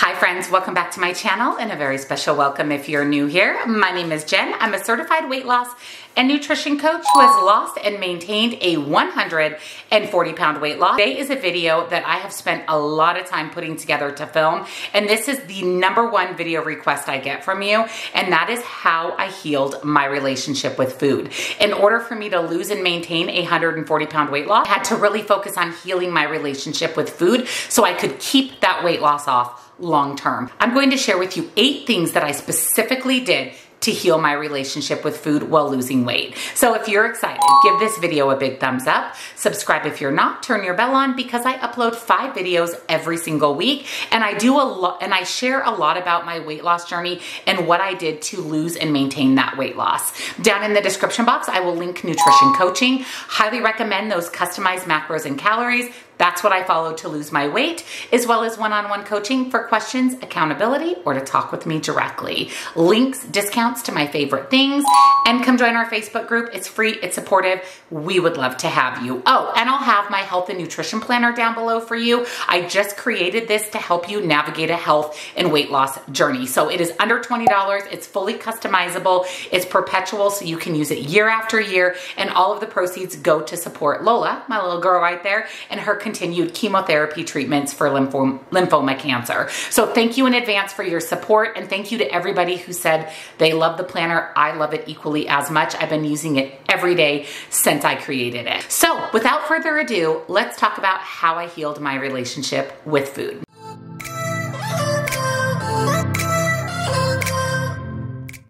Hi friends, welcome back to my channel and a very special welcome if you're new here. My name is Jenn. I'm a certified weight loss and nutrition coach who has lost and maintained a 140 pound weight loss. Today is a video that I have spent a lot of time putting together to film and this is the number one video request I get from you and that is how I healed my relationship with food. In order for me to lose and maintain a 140 pound weight loss, I had to really focus on healing my relationship with food so I could keep that weight loss off long term. I'm going to share with you eight things that I specifically did to heal my relationship with food while losing weight. So if you're excited, give this video a big thumbs up. Subscribe if you're not, turn your bell on because I upload five videos every single week and I do a lot and I share a lot about my weight loss journey and what I did to lose and maintain that weight loss. Down in the description box, I will link nutrition coaching. Highly recommend those customized macros and calories. That's what I follow to lose my weight, as well as one-on-one -on -one coaching for questions, accountability, or to talk with me directly. Links, discounts to my favorite things, and come join our Facebook group. It's free, it's supportive. We would love to have you. Oh, and I'll have my health and nutrition planner down below for you. I just created this to help you navigate a health and weight loss journey. So it is under $20. It's fully customizable. It's perpetual, so you can use it year after year, and all of the proceeds go to support Lola, my little girl right there, and her continued chemotherapy treatments for lymphoma, lymphoma cancer. So thank you in advance for your support and thank you to everybody who said they love the planner. I love it equally as much. I've been using it every day since I created it. So without further ado, let's talk about how I healed my relationship with food.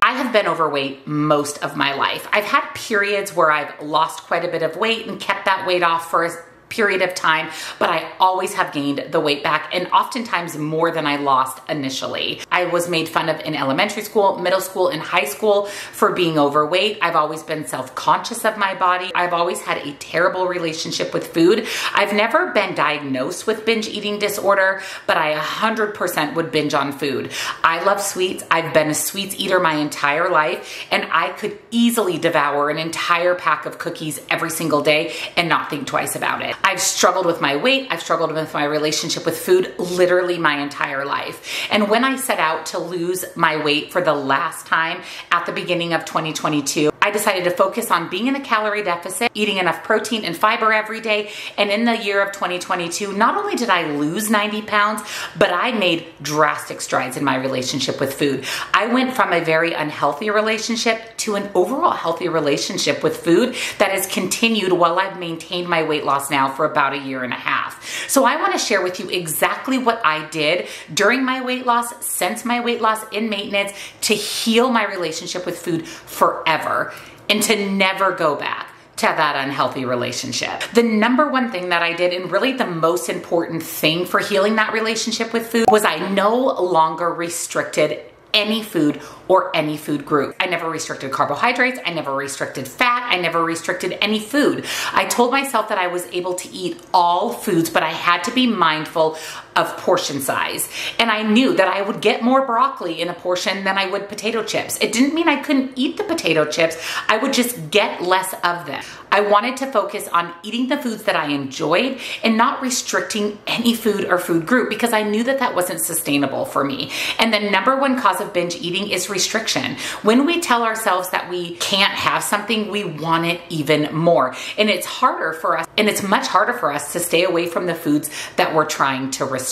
I have been overweight most of my life. I've had periods where I've lost quite a bit of weight and kept that weight off for period of time, but I always have gained the weight back and oftentimes more than I lost initially. I was made fun of in elementary school, middle school, and high school for being overweight. I've always been self-conscious of my body. I've always had a terrible relationship with food. I've never been diagnosed with binge eating disorder, but I 100% would binge on food. I love sweets. I've been a sweets eater my entire life, and I could easily devour an entire pack of cookies every single day and not think twice about it. I've struggled with my weight. I've struggled with my relationship with food literally my entire life. And when I set out to lose my weight for the last time at the beginning of 2022, I decided to focus on being in a calorie deficit, eating enough protein and fiber every day. And in the year of 2022, not only did I lose 90 pounds, but I made drastic strides in my relationship with food. I went from a very unhealthy relationship to an overall healthy relationship with food that has continued while I've maintained my weight loss now for about a year and a half. So I wanna share with you exactly what I did during my weight loss, since my weight loss in maintenance to heal my relationship with food forever and to never go back to that unhealthy relationship. The number one thing that I did, and really the most important thing for healing that relationship with food, was I no longer restricted any food or any food group. I never restricted carbohydrates, I never restricted fat, I never restricted any food. I told myself that I was able to eat all foods, but I had to be mindful of portion size. And I knew that I would get more broccoli in a portion than I would potato chips. It didn't mean I couldn't eat the potato chips, I would just get less of them. I wanted to focus on eating the foods that I enjoyed and not restricting any food or food group because I knew that that wasn't sustainable for me. And the number one cause of binge eating is restriction. When we tell ourselves that we can't have something, we want it even more. And it's harder for us, and it's much harder for us to stay away from the foods that we're trying to restrict.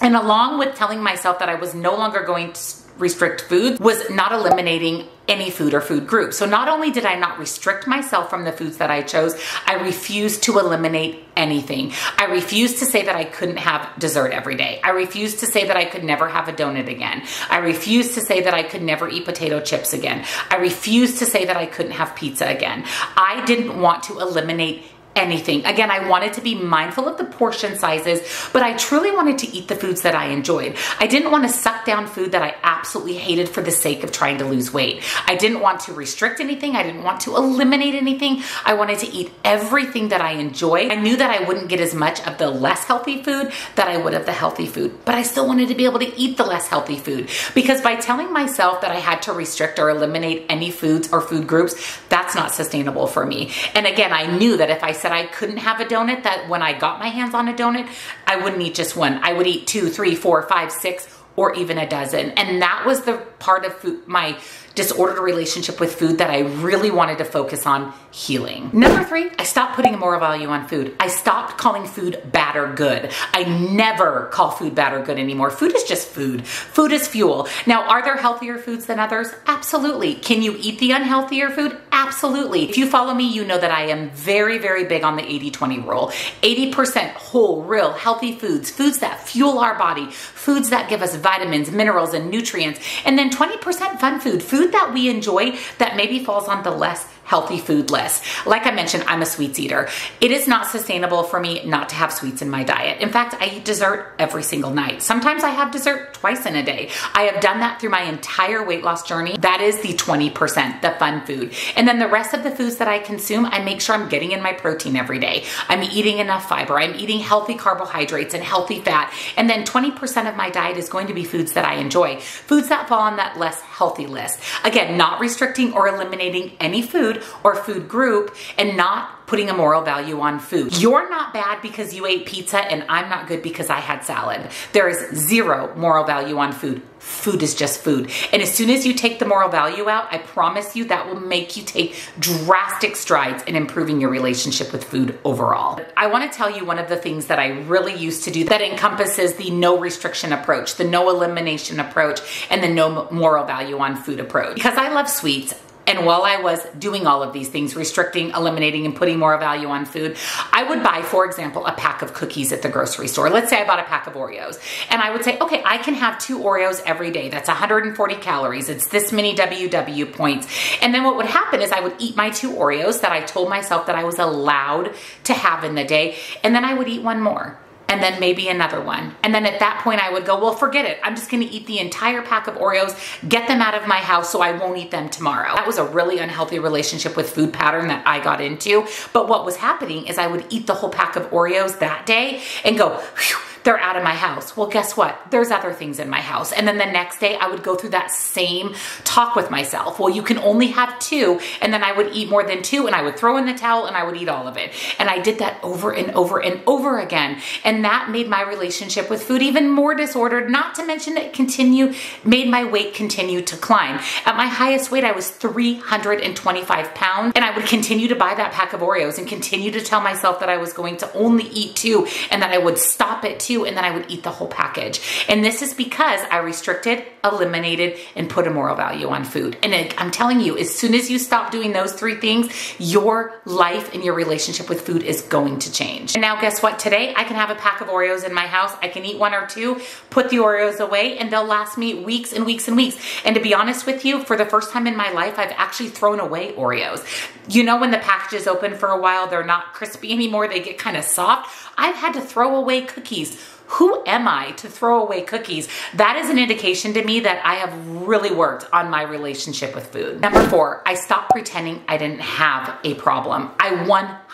And along with telling myself that I was no longer going to restrict food was not eliminating any food or food group. So not only did I not restrict myself from the foods that I chose, I refused to eliminate anything. I refused to say that I couldn't have dessert every day. I refused to say that I could never have a donut again. I refused to say that I could never eat potato chips again. I refused to say that I couldn't have pizza again. I didn't want to eliminate anything. Again, I wanted to be mindful of the portion sizes, but I truly wanted to eat the foods that I enjoyed. I didn't want to suck down food that I absolutely hated for the sake of trying to lose weight. I didn't want to restrict anything. I didn't want to eliminate anything. I wanted to eat everything that I enjoyed. I knew that I wouldn't get as much of the less healthy food that I would of the healthy food, but I still wanted to be able to eat the less healthy food because by telling myself that I had to restrict or eliminate any foods or food groups, that's not sustainable for me. And again, I knew that if I said I couldn't have a donut, that when I got my hands on a donut, I wouldn't eat just one. I would eat two, three, four, five, six, or even a dozen. And that was the part of food, my disordered relationship with food that I really wanted to focus on healing. Number three, I stopped putting more value on food. I stopped calling food bad or good. I never call food bad or good anymore. Food is just food. Food is fuel. Now, are there healthier foods than others? Absolutely. Can you eat the unhealthier food? Absolutely. If you follow me, you know that I am very, very big on the 80 20 rule. 80% whole, real, healthy foods, foods that fuel our body, foods that give us vitamins, minerals, and nutrients, and then 20% fun food, food that we enjoy that maybe falls on the less healthy food list. Like I mentioned, I'm a sweets eater. It is not sustainable for me not to have sweets in my diet. In fact, I eat dessert every single night. Sometimes I have dessert twice in a day. I have done that through my entire weight loss journey. That is the 20%, the fun food. And then the rest of the foods that I consume, I make sure I'm getting in my protein every day. I'm eating enough fiber. I'm eating healthy carbohydrates and healthy fat. And then 20% of my diet is going to be foods that I enjoy. Foods that fall on that less healthy list. Again, not restricting or eliminating any food or food group and not putting a moral value on food. You're not bad because you ate pizza and I'm not good because I had salad. There is zero moral value on food. Food is just food. And as soon as you take the moral value out, I promise you that will make you take drastic strides in improving your relationship with food overall. I wanna tell you one of the things that I really used to do that encompasses the no restriction approach, the no elimination approach, and the no moral value on food approach. Because I love sweets, and while I was doing all of these things, restricting, eliminating, and putting more value on food, I would buy, for example, a pack of cookies at the grocery store. Let's say I bought a pack of Oreos. And I would say, okay, I can have two Oreos every day. That's 140 calories. It's this many WW points. And then what would happen is I would eat my two Oreos that I told myself that I was allowed to have in the day. And then I would eat one more and then maybe another one. And then at that point I would go, well, forget it. I'm just gonna eat the entire pack of Oreos, get them out of my house so I won't eat them tomorrow. That was a really unhealthy relationship with food pattern that I got into. But what was happening is I would eat the whole pack of Oreos that day and go, Phew, they're out of my house. Well, guess what? There's other things in my house. And then the next day I would go through that same talk with myself. Well, you can only have two. And then I would eat more than two and I would throw in the towel and I would eat all of it. And I did that over and over and over again. And that made my relationship with food even more disordered, not to mention it continue, made my weight continue to climb. At my highest weight, I was 325 pounds and I would continue to buy that pack of Oreos and continue to tell myself that I was going to only eat two and that I would stop at two two and then I would eat the whole package. And this is because I restricted, eliminated, and put a moral value on food. And I'm telling you, as soon as you stop doing those three things, your life and your relationship with food is going to change. And now guess what? Today I can have a pack of Oreos in my house. I can eat one or two, put the Oreos away, and they'll last me weeks and weeks and weeks. And to be honest with you, for the first time in my life, I've actually thrown away Oreos. You know when the package is open for a while, they're not crispy anymore, they get kind of soft. I've had to throw away cookies who am I to throw away cookies? That is an indication to me that I have really worked on my relationship with food. Number four, I stopped pretending I didn't have a problem. I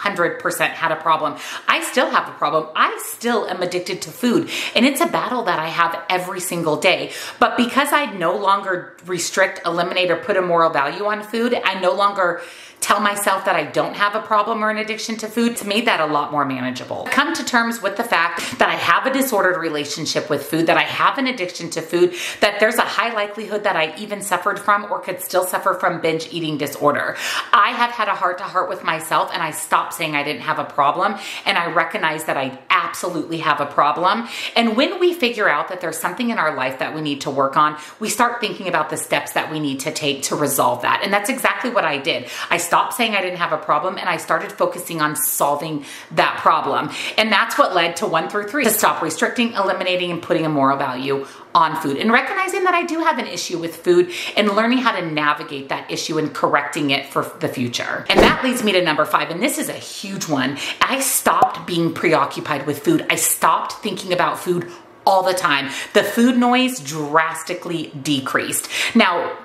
100% had a problem. I still have a problem. I still am addicted to food and it's a battle that I have every single day. But because I no longer restrict, eliminate, or put a moral value on food, I no longer tell myself that I don't have a problem or an addiction to food, it's made that a lot more manageable. Come to terms with the fact that I have a disordered relationship with food, that I have an addiction to food, that there's a high likelihood that I even suffered from or could still suffer from binge eating disorder. I have had a heart to heart with myself and I stopped saying I didn't have a problem. And I recognize that I absolutely have a problem. And when we figure out that there's something in our life that we need to work on, we start thinking about the steps that we need to take to resolve that. And that's exactly what I did. I stopped saying I didn't have a problem and I started focusing on solving that problem. And that's what led to one through three to stop restricting, eliminating, and putting a moral value on food and recognizing that I do have an issue with food and learning how to navigate that issue and correcting it for the future. And that leads me to number five, and this is a huge one. I stopped being preoccupied with food. I stopped thinking about food all the time. The food noise drastically decreased. Now,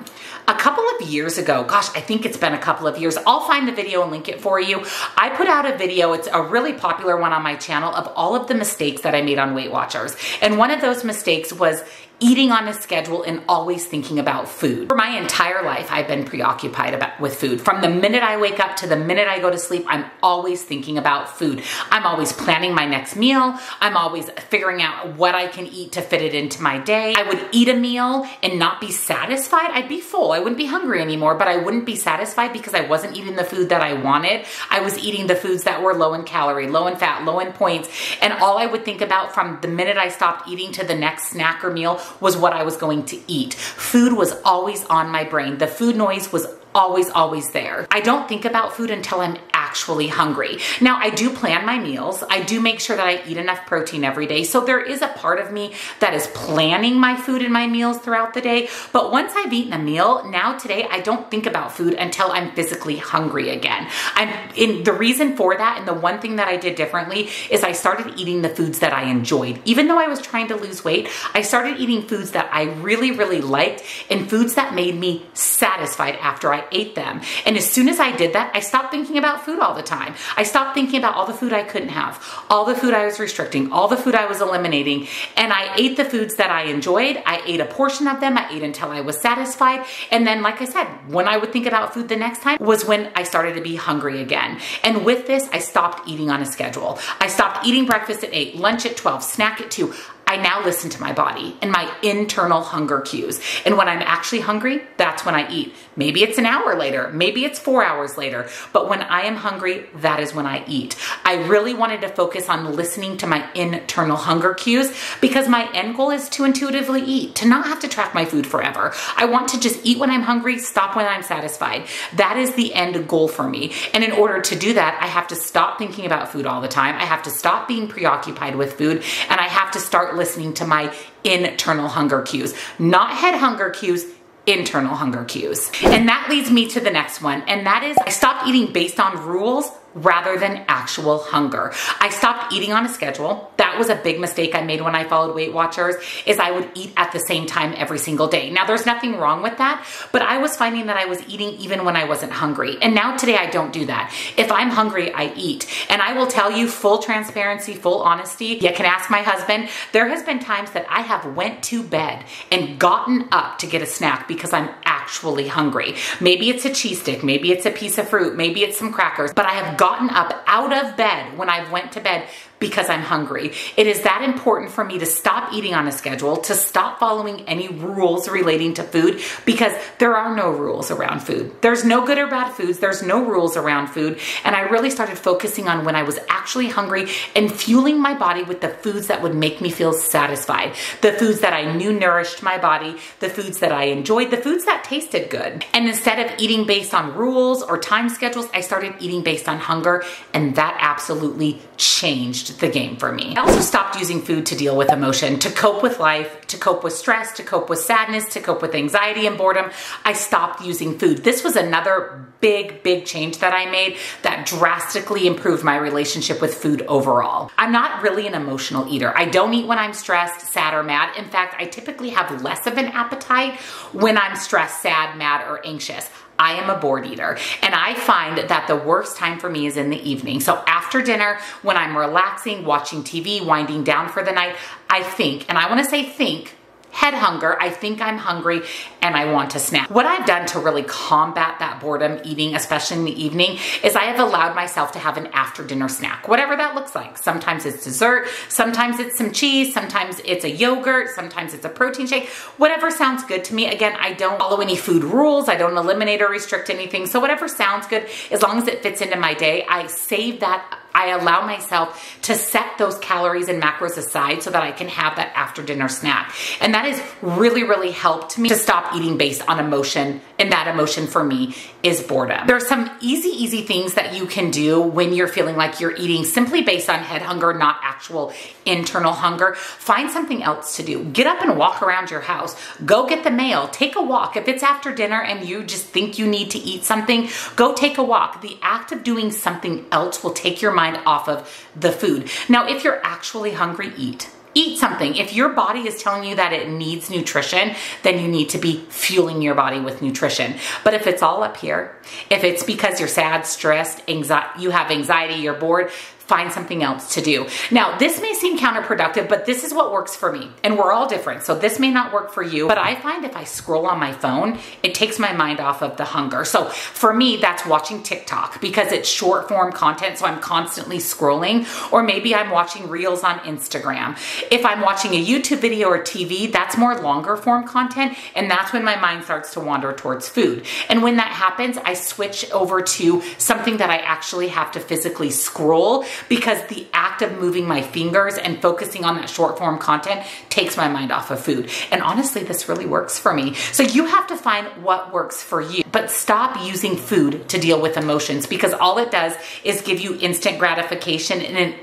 a couple of years ago, gosh, I think it's been a couple of years. I'll find the video and link it for you. I put out a video, it's a really popular one on my channel of all of the mistakes that I made on Weight Watchers. And one of those mistakes was eating on a schedule and always thinking about food. For my entire life, I've been preoccupied about with food. From the minute I wake up to the minute I go to sleep, I'm always thinking about food. I'm always planning my next meal. I'm always figuring out what I can eat to fit it into my day. I would eat a meal and not be satisfied. I'd be full. I wouldn't be hungry anymore, but I wouldn't be satisfied because I wasn't eating the food that I wanted. I was eating the foods that were low in calorie, low in fat, low in points. And all I would think about from the minute I stopped eating to the next snack or meal was what I was going to eat. Food was always on my brain. The food noise was always, always there. I don't think about food until I'm actually hungry. Now, I do plan my meals. I do make sure that I eat enough protein every day. So there is a part of me that is planning my food and my meals throughout the day. But once I've eaten a meal, now today, I don't think about food until I'm physically hungry again. I'm in the reason for that and the one thing that I did differently is I started eating the foods that I enjoyed. Even though I was trying to lose weight, I started eating foods that I really, really liked and foods that made me satisfied after I ate them. And as soon as I did that, I stopped thinking about food all the time. I stopped thinking about all the food I couldn't have, all the food I was restricting, all the food I was eliminating, and I ate the foods that I enjoyed. I ate a portion of them. I ate until I was satisfied. And then, like I said, when I would think about food the next time was when I started to be hungry again. And with this, I stopped eating on a schedule. I stopped eating breakfast at 8, lunch at 12, snack at 2. I now listen to my body and my internal hunger cues. And when I'm actually hungry, that's when I eat. Maybe it's an hour later, maybe it's four hours later, but when I am hungry, that is when I eat. I really wanted to focus on listening to my internal hunger cues because my end goal is to intuitively eat, to not have to track my food forever. I want to just eat when I'm hungry, stop when I'm satisfied. That is the end goal for me. And in order to do that, I have to stop thinking about food all the time. I have to stop being preoccupied with food and I have to start listening to my internal hunger cues, not head hunger cues, internal hunger cues. And that leads me to the next one, and that is I stopped eating based on rules rather than actual hunger. I stopped eating on a schedule. That was a big mistake I made when I followed Weight Watchers is I would eat at the same time every single day. Now there's nothing wrong with that, but I was finding that I was eating even when I wasn't hungry. And now today I don't do that. If I'm hungry, I eat. And I will tell you full transparency, full honesty. You can ask my husband. There has been times that I have went to bed and gotten up to get a snack because I'm actually hungry. Maybe it's a cheese stick, maybe it's a piece of fruit, maybe it's some crackers, but I have gotten up out of bed when I went to bed because I'm hungry. It is that important for me to stop eating on a schedule, to stop following any rules relating to food because there are no rules around food. There's no good or bad foods. There's no rules around food. And I really started focusing on when I was actually hungry and fueling my body with the foods that would make me feel satisfied. The foods that I knew nourished my body, the foods that I enjoyed, the foods that tasted good. And instead of eating based on rules or time schedules, I started eating based on hunger and that absolutely changed changed the game for me. I also stopped using food to deal with emotion, to cope with life, to cope with stress, to cope with sadness, to cope with anxiety and boredom. I stopped using food. This was another big, big change that I made that drastically improved my relationship with food overall. I'm not really an emotional eater. I don't eat when I'm stressed, sad, or mad. In fact, I typically have less of an appetite when I'm stressed, sad, mad, or anxious. I am a bored eater and I find that the worst time for me is in the evening. So after dinner, when I'm relaxing, watching TV, winding down for the night, I think, and I wanna say think, head hunger. I think I'm hungry and I want to snack. What I've done to really combat that boredom eating, especially in the evening, is I have allowed myself to have an after dinner snack, whatever that looks like. Sometimes it's dessert, sometimes it's some cheese, sometimes it's a yogurt, sometimes it's a protein shake, whatever sounds good to me. Again, I don't follow any food rules. I don't eliminate or restrict anything. So whatever sounds good, as long as it fits into my day, I save that I allow myself to set those calories and macros aside so that I can have that after dinner snack. And that has really, really helped me to stop eating based on emotion. And that emotion for me is boredom. There are some easy, easy things that you can do when you're feeling like you're eating simply based on head hunger, not actual internal hunger. Find something else to do. Get up and walk around your house. Go get the mail. Take a walk. If it's after dinner and you just think you need to eat something, go take a walk. The act of doing something else will take your mind mind off of the food. Now, if you're actually hungry, eat eat something. If your body is telling you that it needs nutrition, then you need to be fueling your body with nutrition. But if it's all up here, if it's because you're sad, stressed, anxiety, you have anxiety, you're bored, find something else to do. Now, this may seem counterproductive, but this is what works for me. And we're all different. So this may not work for you, but I find if I scroll on my phone, it takes my mind off of the hunger. So for me, that's watching TikTok because it's short form content. So I'm constantly scrolling or maybe I'm watching reels on Instagram. If I'm watching a YouTube video or TV, that's more longer form content. And that's when my mind starts to wander towards food. And when that happens, I switch over to something that I actually have to physically scroll because the act of moving my fingers and focusing on that short form content takes my mind off of food. And honestly, this really works for me. So you have to find what works for you, but stop using food to deal with emotions because all it does is give you instant gratification and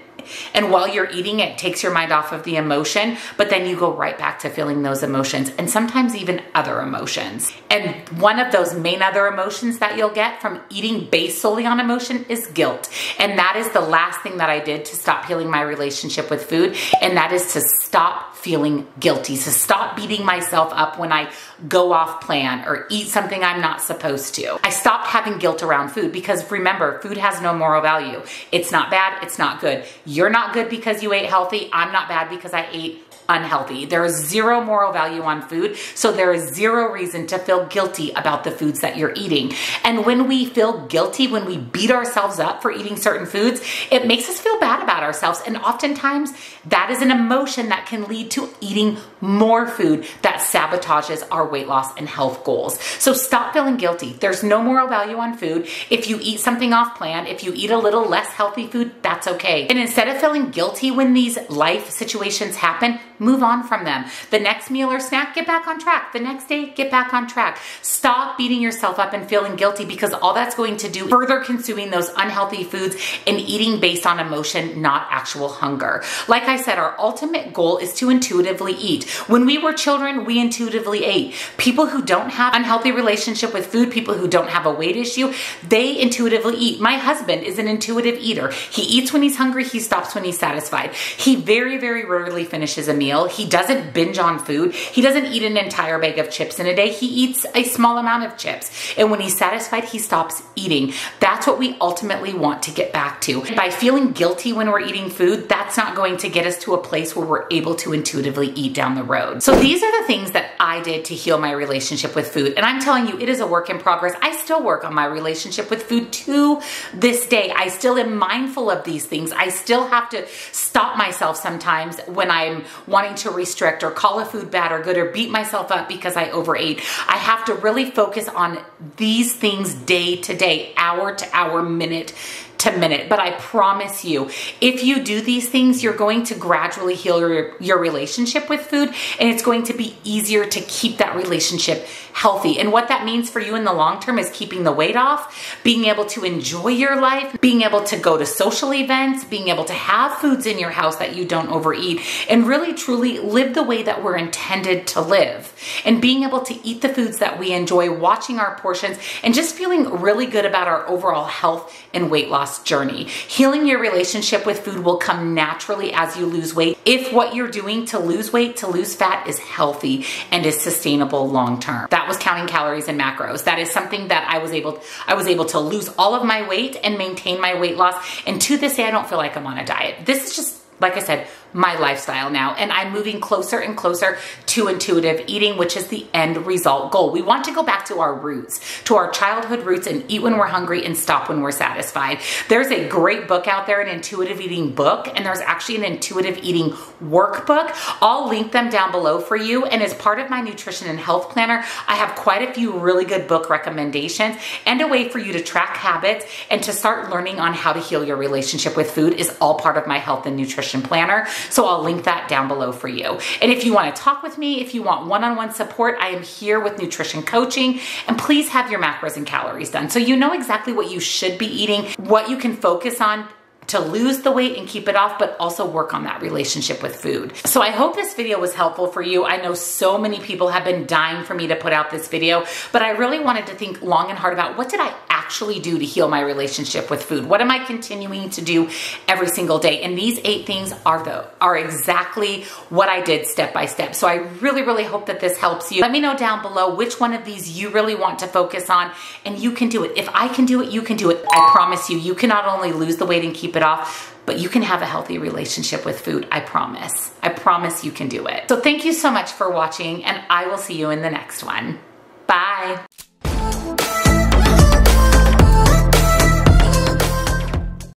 and while you're eating, it takes your mind off of the emotion, but then you go right back to feeling those emotions and sometimes even other emotions. And one of those main other emotions that you'll get from eating based solely on emotion is guilt. And that is the last thing that I did to stop healing my relationship with food. And that is to stop feeling guilty, So stop beating myself up when I go off plan or eat something I'm not supposed to. I stopped having guilt around food because remember, food has no moral value. It's not bad, it's not good. You're not good because you ate healthy. I'm not bad because I ate unhealthy. There is zero moral value on food, so there is zero reason to feel guilty about the foods that you're eating. And when we feel guilty, when we beat ourselves up for eating certain foods, it makes us feel bad about ourselves. And oftentimes, that is an emotion that can lead to eating more food that sabotages our weight loss and health goals. So stop feeling guilty. There's no moral value on food. If you eat something off plan, if you eat a little less healthy food, that's okay. And instead of feeling guilty when these life situations happen, move on from them. The next meal or snack, get back on track. The next day, get back on track. Stop beating yourself up and feeling guilty because all that's going to do further consuming those unhealthy foods and eating based on emotion, not actual hunger. Like I said, our ultimate goal is to intuitively eat. When we were children, we intuitively ate. People who don't have an unhealthy relationship with food, people who don't have a weight issue, they intuitively eat. My husband is an intuitive eater. He eats when he's hungry, he stops when he's satisfied. He very, very rarely finishes a meal meal. He doesn't binge on food. He doesn't eat an entire bag of chips in a day. He eats a small amount of chips. And when he's satisfied, he stops eating. That's what we ultimately want to get back to. By feeling guilty when we're eating food, that's not going to get us to a place where we're able to intuitively eat down the road. So these are the things that I did to heal my relationship with food. And I'm telling you, it is a work in progress. I still work on my relationship with food to this day. I still am mindful of these things. I still have to stop myself sometimes when I'm wanting to restrict or call a food bad or good or beat myself up because I overate. I have to really focus on these things day to day, hour to hour, minute to minute. But I promise you, if you do these things, you're going to gradually heal your, your relationship with food and it's going to be easier to keep that relationship healthy. And what that means for you in the long term is keeping the weight off, being able to enjoy your life, being able to go to social events, being able to have foods in your house that you don't overeat, and really truly live the way that we're intended to live. And being able to eat the foods that we enjoy, watching our portions, and just feeling really good about our overall health and weight loss loss journey. Healing your relationship with food will come naturally as you lose weight if what you're doing to lose weight, to lose fat is healthy and is sustainable long term. That was counting calories and macros. That is something that I was able I was able to lose all of my weight and maintain my weight loss. And to this day I don't feel like I'm on a diet. This is just like I said, my lifestyle now. And I'm moving closer and closer to intuitive eating, which is the end result goal. We want to go back to our roots, to our childhood roots and eat when we're hungry and stop when we're satisfied. There's a great book out there, an intuitive eating book, and there's actually an intuitive eating workbook. I'll link them down below for you. And as part of my nutrition and health planner, I have quite a few really good book recommendations and a way for you to track habits and to start learning on how to heal your relationship with food is all part of my health and nutrition planner. So I'll link that down below for you. And if you want to talk with me, if you want one-on-one -on -one support, I am here with nutrition coaching and please have your macros and calories done. So you know exactly what you should be eating, what you can focus on to lose the weight and keep it off, but also work on that relationship with food. So I hope this video was helpful for you. I know so many people have been dying for me to put out this video, but I really wanted to think long and hard about what did I actually do to heal my relationship with food? What am I continuing to do every single day? And these eight things are the are exactly what I did step by step. So I really, really hope that this helps you. Let me know down below which one of these you really want to focus on and you can do it. If I can do it, you can do it. I promise you, you can not only lose the weight and keep it off, but you can have a healthy relationship with food. I promise. I promise you can do it. So thank you so much for watching and I will see you in the next one. Bye.